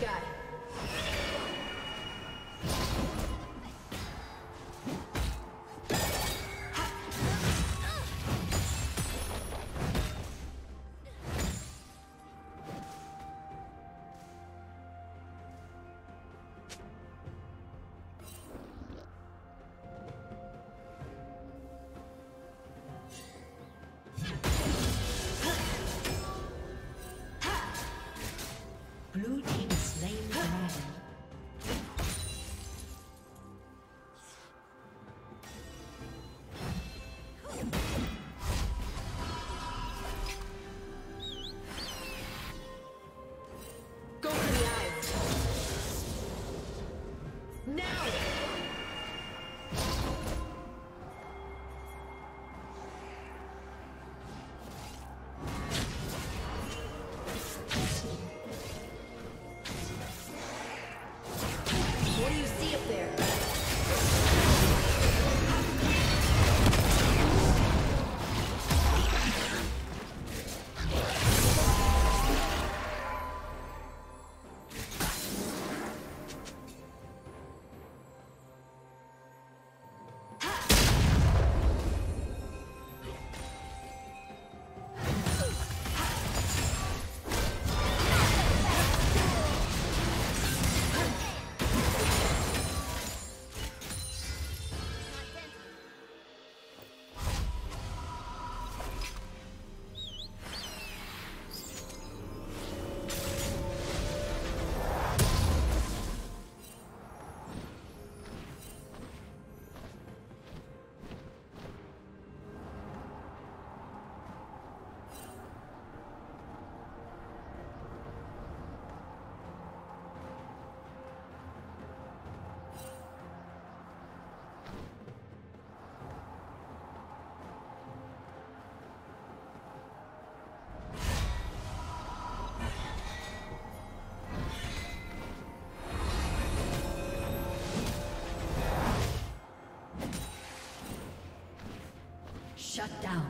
guy. Shut down.